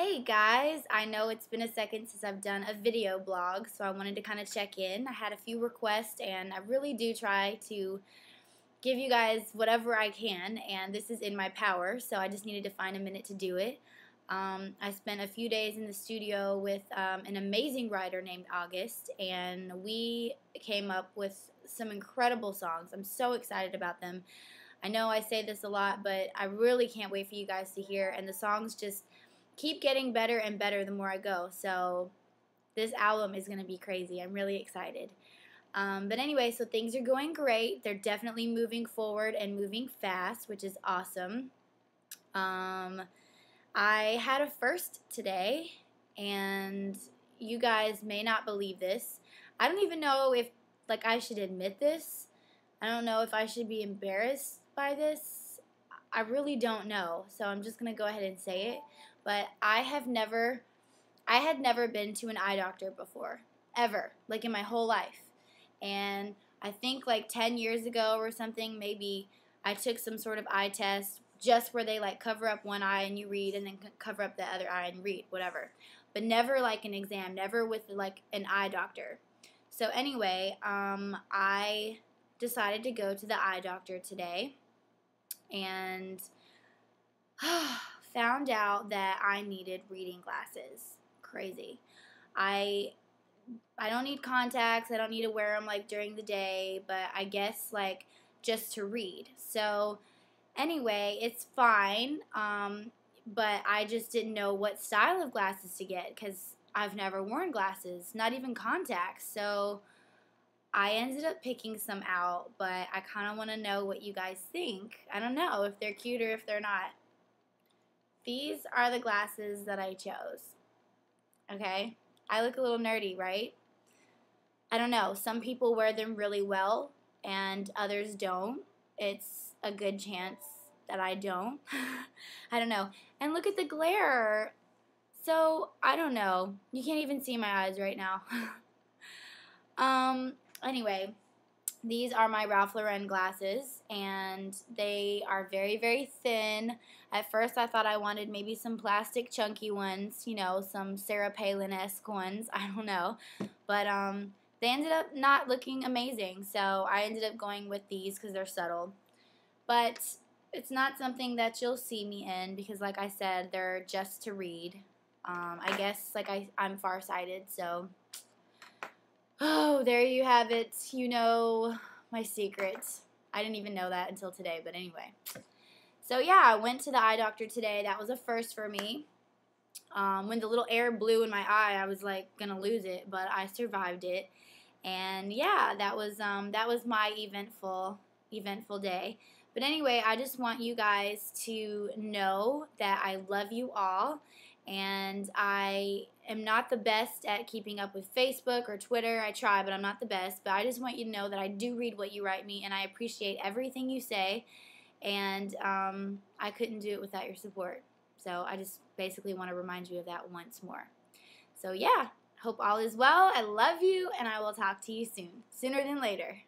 Hey guys, I know it's been a second since I've done a video blog, so I wanted to kind of check in. I had a few requests, and I really do try to give you guys whatever I can, and this is in my power, so I just needed to find a minute to do it. Um, I spent a few days in the studio with um, an amazing writer named August, and we came up with some incredible songs. I'm so excited about them. I know I say this a lot, but I really can't wait for you guys to hear, and the songs just keep getting better and better the more I go. So this album is going to be crazy. I'm really excited. Um, but anyway, so things are going great. They're definitely moving forward and moving fast, which is awesome. Um, I had a first today, and you guys may not believe this. I don't even know if like I should admit this. I don't know if I should be embarrassed by this. I really don't know. So I'm just going to go ahead and say it but I have never, I had never been to an eye doctor before, ever, like in my whole life. And I think like 10 years ago or something, maybe I took some sort of eye test just where they like cover up one eye and you read and then cover up the other eye and read, whatever. But never like an exam, never with like an eye doctor. So anyway, um, I decided to go to the eye doctor today and found out that I needed reading glasses. Crazy. I I don't need contacts. I don't need to wear them like during the day, but I guess like just to read. So anyway, it's fine. Um, but I just didn't know what style of glasses to get because I've never worn glasses, not even contacts. So I ended up picking some out, but I kind of want to know what you guys think. I don't know if they're cute or if they're not. These are the glasses that I chose. Okay? I look a little nerdy, right? I don't know. Some people wear them really well and others don't. It's a good chance that I don't. I don't know. And look at the glare. So, I don't know. You can't even see my eyes right now. um, anyway, these are my Ralph Lauren glasses, and they are very, very thin. At first, I thought I wanted maybe some plastic chunky ones, you know, some Sarah Palin-esque ones. I don't know. But um, they ended up not looking amazing, so I ended up going with these because they're subtle. But it's not something that you'll see me in because, like I said, they're just to read. Um, I guess, like, I, I'm farsighted, so Oh, there you have it. You know my secret. I didn't even know that until today, but anyway. So yeah, I went to the eye doctor today. That was a first for me. Um, when the little air blew in my eye, I was like gonna lose it, but I survived it. And yeah, that was um, that was my eventful eventful day. But anyway, I just want you guys to know that I love you all and I am not the best at keeping up with Facebook or Twitter. I try, but I'm not the best. But I just want you to know that I do read what you write me, and I appreciate everything you say. And um, I couldn't do it without your support. So I just basically want to remind you of that once more. So yeah, hope all is well. I love you, and I will talk to you soon, sooner than later.